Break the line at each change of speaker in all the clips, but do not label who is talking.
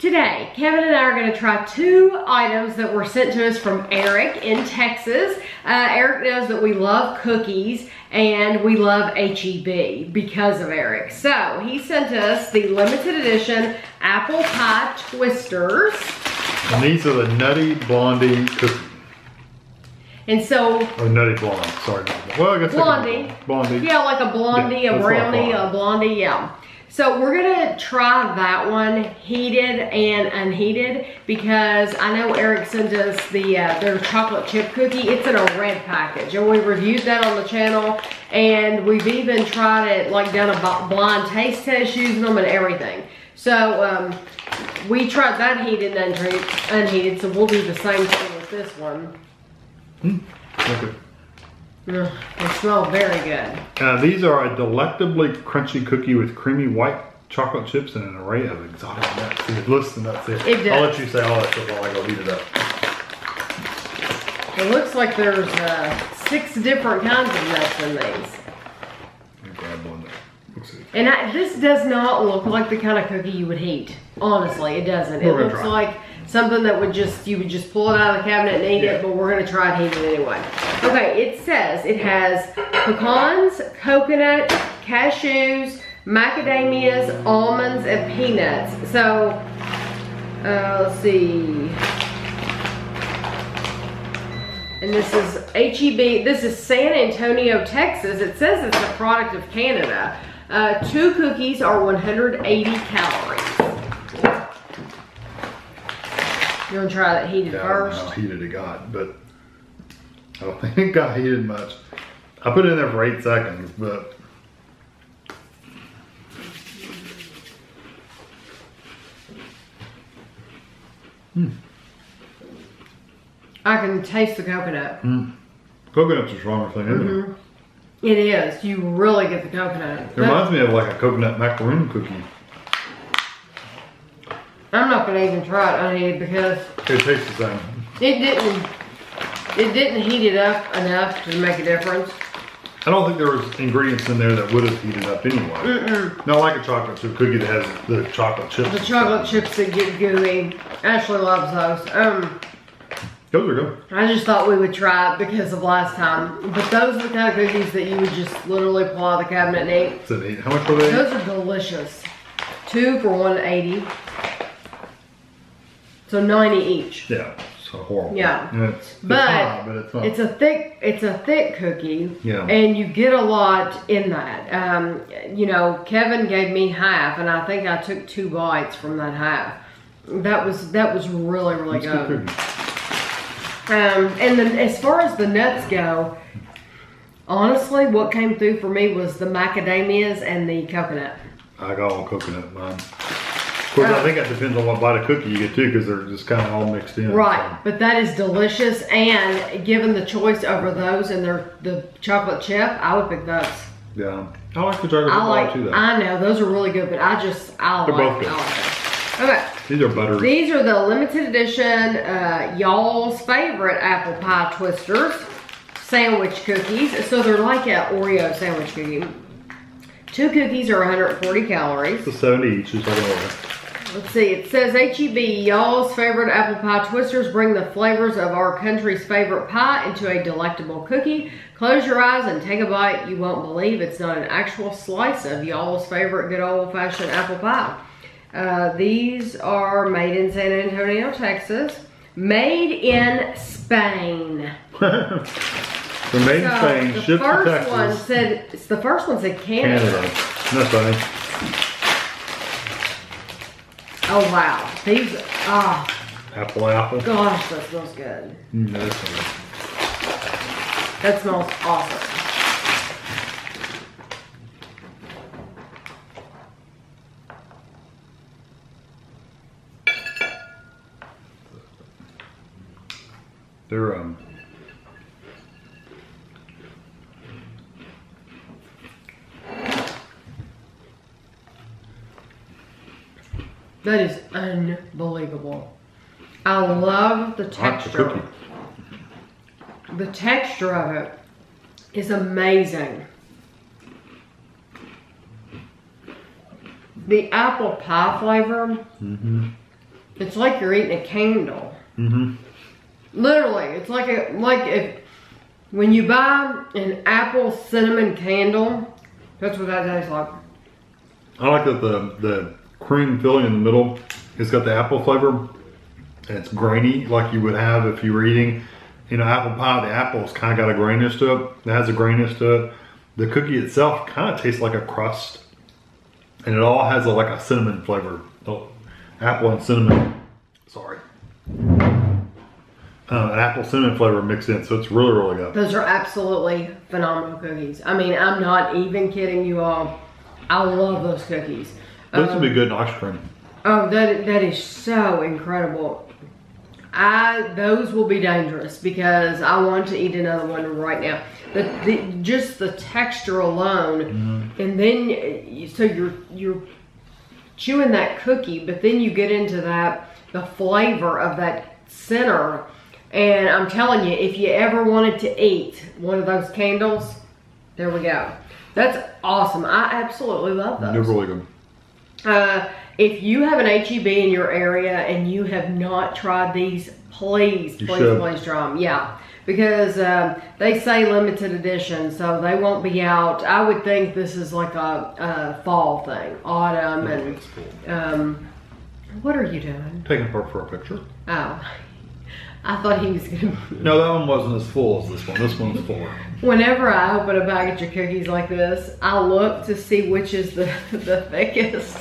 Today, Kevin and I are going to try two items that were sent to us from Eric in Texas. Uh, Eric knows that we love cookies and we love HEB because of Eric. So he sent us the limited edition apple pie twisters.
And these are the Nutty Blondie cookies.
And so,
Or Nutty Blonde, sorry. Well, I guess
Blondie.
Blondie.
yeah, like a blondie,
Yeah,
a
that's what I
brownie, a blondie, yeah. So we're gonna try that one heated and unheated because I know Eric sent us the uh, their chocolate chip cookie. It's in a red package and we reviewed that on the channel and we've even tried it like done a blind taste test using them and everything. So um, we tried that heated and unheated, so we'll do the same thing with this one.
Okay.
Ugh, they smell very good.
Uh, these are a delectably crunchy cookie with creamy white chocolate chips and an array of exotic nuts. It lists the nuts here.
It
I'll let you say all that stuff while I go heat it up.
It looks like there's uh, six different kinds of nuts in these.
Me grab one that looks it.
And I, this does not look like the kind of cookie you would heat. Honestly, it doesn't. It
We're gonna
looks
try.
like something that would just, you would just pull it out of the cabinet and eat
Yeah.
it, but we're gonna try and heat it anyway. Okay, it says it has pecans, coconut, cashews, macadamias, almonds, and peanuts. So, uh, let's see. And this is HEB, this is San Antonio, Texas. It says it's a product of Canada. Uh, two cookies are 180 calories. You wanna try that heated
Yeah, I don't know
first?
how heated it got, but I don't think it got heated much. I put it in there for eight seconds, but
I can taste the coconut.
coconut's a stronger thing, isn't
Mm-hmm.
it?
It is. You really get the coconut.
It reminds me of like a coconut macaroon cookie.
I'm not gonna even try it unheated because
It tastes the same.
it didn't. It didn't heat it up enough to make a difference.
I don't think there was ingredients in there that would have heated up anyway. Not like a chocolate chip cookie that has the chocolate chips.
The chocolate
stuff.
chips that get gooey. Ashley loves those. Um,
Those are good.
I just thought we would try it because of last time. But those are the kind of cookies that you would just literally pull out of the cabinet and eat.
So they- how much were they?
Those are delicious. Two for 180. So 90 each.
Yeah, so horrible.
Yeah.
it's, it's
But
hot, but it's.
It's a thick, it's a thick cookie.
Yeah.
And you get a lot in that. Um, you know, Kevin gave me half, and I think I took two bites from that half. That was that was really really
it's good
good. Um, and then as far as the nuts go, honestly, what came through for me was the macadamias and the coconut.
I got all coconut in mine. Of course, I think that depends on what bite of cookie you get too, because they're just kind of all mixed in.
Right, but that is delicious. And given the choice over those and their the chocolate chip, I would pick those.
Yeah, I like the chocolate
I
chip
like.
too. Though
I know those are really good, but I just I
They're
like.
both good.
I like. Okay,
these are buttery.
these are the limited edition uh, y'all's favorite apple pie twisters sandwich cookies. So they're like a Oreo sandwich cookie. Two cookies are 140 calories.
So a seventy each. Just like an
Let's see, it says HEB, y'all's favorite apple pie twisters bring the flavors of our country's favorite pie into a delectable cookie. Close your eyes and take a bite. You won't believe it's not an actual slice of y'all's favorite good old fashioned apple pie. Uh, these are made in San Antonio, Texas. Made in Spain.
They're made in
So,
Spain,
the first one said, it's the first one said Canada.
Canada. That's funny.
Oh wow. These, ah,
Apple, apple.
gosh, that smells good.
Mm, that's funny.
That smells awesome.
They're um.
That is unbelievable. I love the
I like the
texture. The texture of it is amazing. The apple pie flavor
Mm-hmm.
It's like you're eating a candle.
Mm-hmm.
Literally, it's like a like if when you buy an apple cinnamon candle, that's what that tastes like.
I like that the the cream filling in the middle. It's got the apple flavor, and it's grainy like you would have if you were eating, you know, apple pie. The apple's kind of got a graininess to it. It has a graininess to it. The cookie itself kind of tastes like a crust, and it all has a, like a cinnamon flavor. Oh, apple and cinnamon. Sorry. Uh, apple cinnamon flavor mixed in, so it's really really good.
Those are absolutely phenomenal cookies. I mean, I'm not even kidding you all. I love those cookies.
Those
Um,
would be good in ice cream.
Oh, that that is so incredible. I those will be dangerous because I want to eat another one right now. The, the just the texture alone, and then so you're you're chewing that cookie, but then you get into that the flavor of that center. And I'm telling you, if you ever wanted to eat one of those candles, there we go. That's awesome. I absolutely love those.
They're really good.
Uh, if you have an HEB in your area and you have not tried these, please,
You
please,
should.
please try them. Yeah, because um, they say limited edition, so they won't be out. I would think this is like a, a fall thing, autumn, and
cool.
um, what are you doing?
Taking apart for a picture.
Oh, I thought he was gonna.
No, that one wasn't as full as this one. This one's fuller.
Whenever I open a package of cookies like this, I look to see which is the the thickest.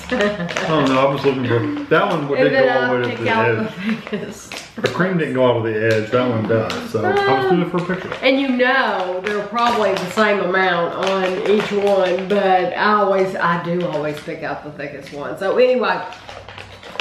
Oh no, I was looking for that one. Didn't go all the way to
pick
the
out the
edge.
thickest.
The cream didn't go out to the edge. That one does. So I was doing it for a picture.
And you know they're probably the same amount on each one, but I always, I do always pick out the thickest one. So anyway,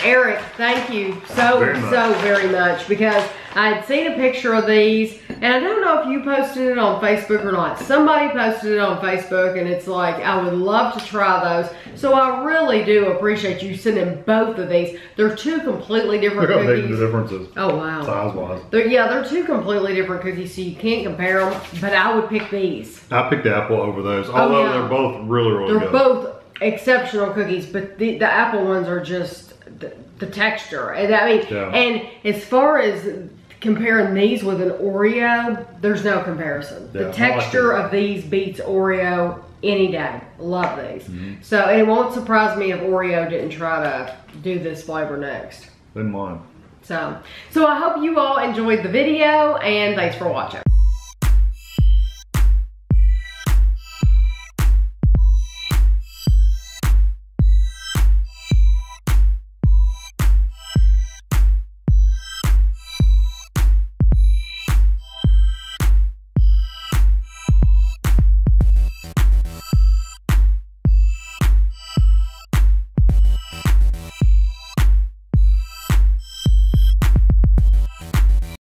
Eric, thank you so,
Very
so very much because I had seen a picture of these and I don't know if you posted it on Facebook or not. Somebody posted it on Facebook and it's like, I would love to try those. So I really do appreciate you sending both of these. They're two completely different
Look how big the
cookies.
difference is,
Oh wow.
size wise.
They're, yeah, they're two completely different cookies, so you can't compare them. But I would pick these.
I picked apple over those, oh, although
Oh, yeah.
they're both really, really
They're
good.
both exceptional cookies, but the, the apple ones are just the, texture. And I mean,
Yeah.
and as far as comparing these with an Oreo, there's no comparison.
Yeah,
the texture
it.
of these beats Oreo any day. Love these.
Mm-hmm.
So, it won't surprise me if Oreo didn't try to do this flavor next.
Mind.
So, so I hope you all enjoyed the video and thanks for watching.